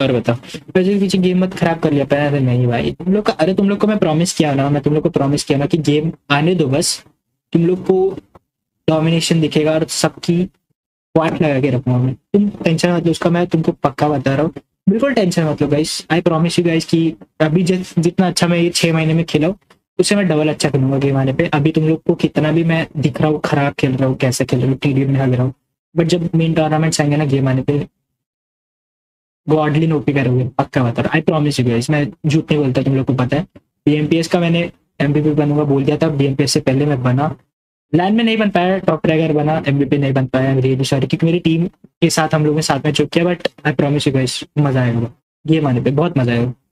और बताओ। पीछे पीछे गेम मत खराब कर लिया, पहले अरे नहीं भाई। तुम लोग का, अरे तुम लोग को मैं प्रॉमिस किया ना, मैं तुम लोग को प्रॉमिस किया ना कि गेम आने दो बस। तुम लोग को डोमिनेशन दिखेगा और सबकी वाट लगा के रखूँगा मैं। तुम टेंशन मत लो, उसका मैं तुमको पक्का बता रहा हूँ। बिल्कुल टेंशन मत लो guys I promise you guys कि अभी जित, जितना अच्छा मैं ये छह महीने में खेला हूँ उससे मैं डबल अच्छा खेलूँगा गेम आने पे। अभी तुम लोग को कितना भी मैं दिख रहा हूँ, खराब खेल रहा हूँ, कैसे खेल रहा हूँ टीडीएम में हग रहा हूँ। बट जब मेन टूर्नामेंट्स आएँगे ना गेम आने पे गॉडली नोपी करोगे, पक्का बता रहा आई प्रॉमिस यू गाइस मैं झूठ नहीं बोलता, तुम लोग को पता है। बीएमपीएस का मैंने एमबीपी बनूँगा बोल दिया था। बीएमपीएस से पहले मैं बना। लाइन में नहीं बन पाया टॉप ट्रैगर बना एमबीपी नहीं बन पाया रियली सॉरी क्योंकि मेरी टीम के साथ हम लोगों ने साथ में चुप किया but I promise you guys मज़ा आएगा। ये माने पे, बहुत मज़ा आएगा।